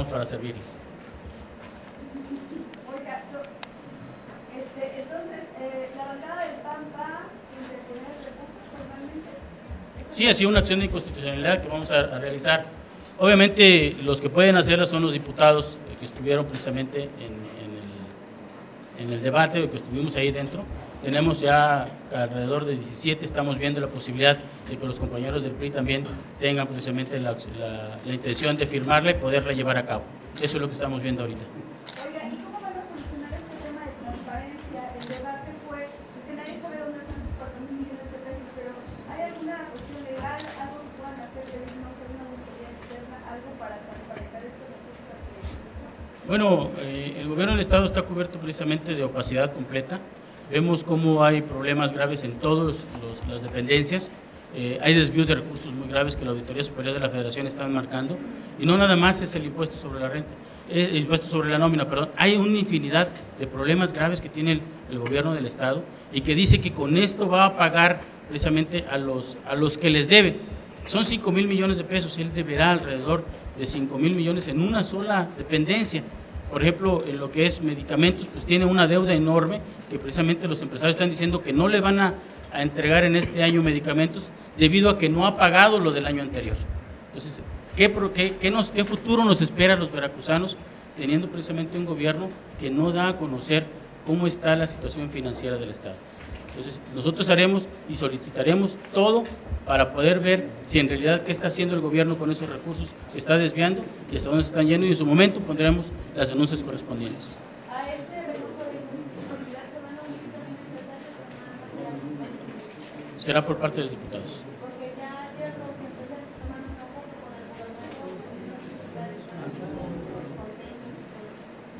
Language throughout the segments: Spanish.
estamos para servirles. Oiga, este, entonces, eh, la bancada del PAN va interponer recursos formalmente. Sí, ha sido una acción de inconstitucionalidad que vamos a, a realizar. Obviamente los que pueden hacerla son los diputados que estuvieron precisamente en, en el, debate que estuvimos ahí dentro. Tenemos ya alrededor de 17, estamos viendo la posibilidad de que los compañeros del PRI también tengan precisamente la, intención de firmarla y poderla llevar a cabo. Eso es lo que estamos viendo ahorita. Oiga, ¿y cómo van a solucionar este tema de transparencia? El debate fue, pues que nadie sabe dónde están sus cuatro mil millones de pesos, pero ¿hay alguna cuestión legal, algo que puedan Bueno, eh, el gobierno del Estado está cubierto precisamente de opacidad completa. Vemos cómo hay problemas graves en todas las dependencias. Eh, hay desvíos de recursos muy graves que la Auditoría Superior de la Federación está marcando. Y no nada más es el impuesto sobre la renta, eh, el impuesto sobre la nómina, perdón. Hay una infinidad de problemas graves que tiene el, gobierno del Estado y que dice que con esto va a pagar precisamente a los, a los que les debe. Son 5 mil millones de pesos, él deberá alrededor de 5 mil millones en una sola dependencia. Por ejemplo, en lo que es medicamentos, pues tiene una deuda enorme que precisamente los empresarios están diciendo que no le van a, a entregar en este año medicamentos debido a que no ha pagado lo del año anterior. Entonces, ¿qué, qué, qué nos, ¿qué futuro nos espera a los veracruzanos teniendo precisamente un gobierno que no da a conocer cómo está la situación financiera del Estado? Entonces, nosotros haremos y solicitaremos todo para poder ver si en realidad qué está haciendo el gobierno con esos recursos que está desviando y hasta dónde están yendo y en su momento pondremos las denuncias correspondientes. ¿A este? Será por parte de los diputados. Porque ya ayer los empresarios tomaron una foto con el gobernador, hicieron sus lugares, contentos.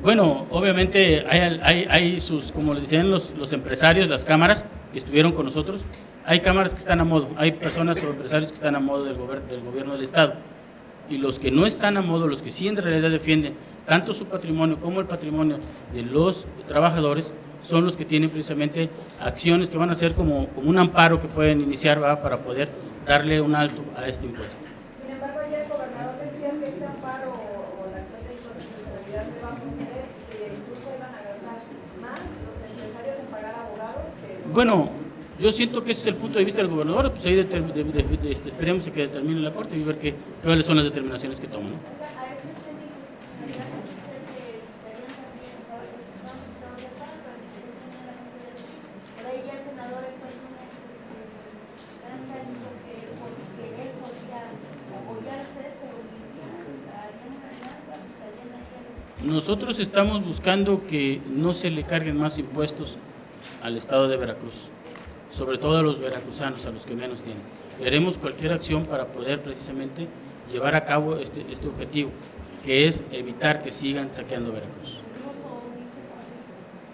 Bueno, obviamente hay, hay, sus, como le decían los, los empresarios, las cámaras que estuvieron con nosotros, hay cámaras que están a modo, hay personas o empresarios que están a modo del, del gobierno del Estado. Y los que no están a modo, los que sí en realidad defienden tanto su patrimonio como el patrimonio de los trabajadores, son los que tienen precisamente acciones que van a ser como, un amparo que pueden iniciar para poder darle un alto a este impuesto. Sin embargo, ayer el gobernador decía que este amparo o, o la acción de inconstitucionalidad se va a proceder y que incluso iban a gastar más los empresarios en pagar abogados que Bueno, yo siento que ese es el punto de vista del gobernador, pues ahí de- de- de- este, esperemos que determine la Corte y ver qué, cuáles son las determinaciones que toman. Nosotros estamos buscando que no se le carguen más impuestos al Estado de Veracruz, sobre todo a los veracruzanos, a los que menos tienen. Haremos cualquier acción para poder precisamente llevar a cabo este, este objetivo, que es evitar que sigan saqueando Veracruz.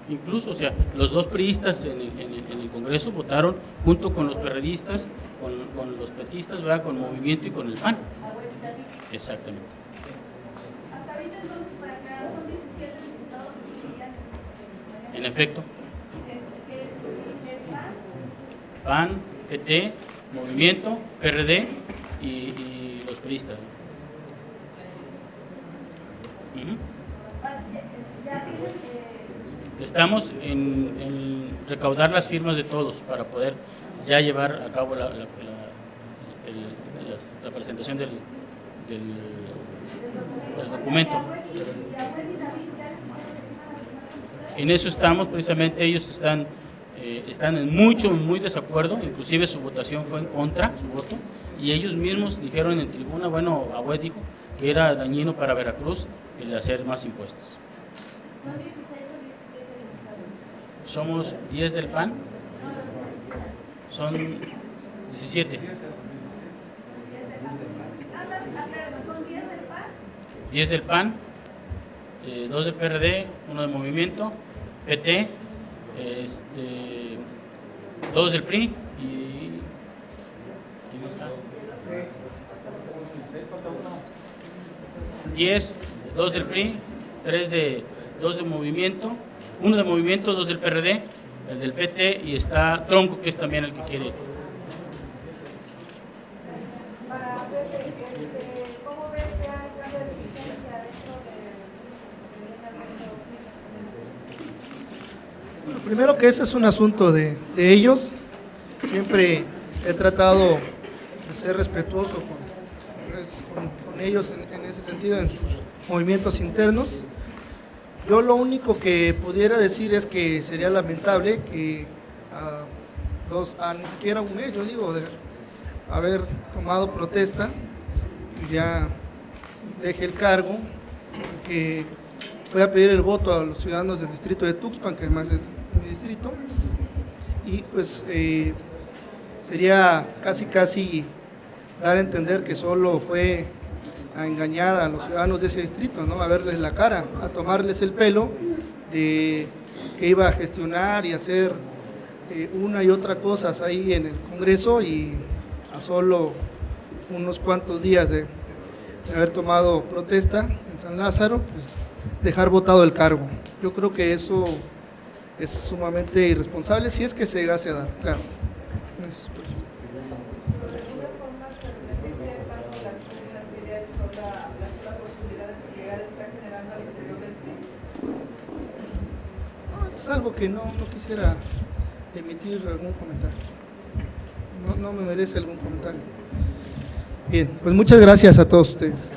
Incluso, o sea, los dos priistas en el, en el- en el Congreso votaron junto con los perredistas, con, con los petistas, ¿verdad? con Movimiento y con el PAN. Exactamente. Hasta ahorita entonces, para aclarar, son 17 diputados que irían en- En efecto, es, que es, que es más, PAN, PT, Movimiento, PRD y, los eh, Estamos en, recaudar las firmas de todos para poder ya llevar a cabo la, la- presentación del, del documento. En eso estamos, precisamente ellos están, eh, están en mucho, muy desacuerdo, inclusive su votación fue en contra, su voto, y ellos mismos dijeron en tribuna, bueno, Abue dijo que era dañino para Veracruz el hacer más impuestos. ¿Son 16 o 17 diputados? Somos 10 del PAN, son 17, Nada, aclaro, son 10 del PAN, 10 del PAN, 2 del PRD, 1 del Movimiento, PT, este, 2 del PRI y... ¿Quién está? 10, 2 del PRI, 3 de, 2 del Movimiento, 1 del Movimiento, 2 del PRD, el del PT y está Tronco, que es también el que quiere. para ver este, cómo ves ya el cambio de dirigencia dentro Bueno, primero que ese es un asunto de, de ellos. Siempre he tratado de ser respetuoso con, pues, con- ellos en, en ese sentido, en sus movimientos internos. Yo lo único que pudiera decir es que sería lamentable que a dos, a ni siquiera un mes, yo digo, de haber tomado protesta, ya deje el cargo, que fue a pedir el voto a los ciudadanos del distrito de Tuxpan, que además es mi distrito, y pues eh, sería casi casi dar a entender que solo fue a engañar a los ciudadanos de ese distrito, ¿no? a verles la cara, a tomarles el pelo de que iba a gestionar y hacer eh, una y otra cosas ahí en el Congreso y a solo unos cuantos días de, de haber tomado protesta en San Lázaro, pues dejar votado el cargo. Yo creo que eso es sumamente irresponsable si es que se llegase a dar, claro. No, es algo que no, no quisiera emitir algún comentario. No, no me merece algún comentario. Bien, pues muchas gracias a todos ustedes.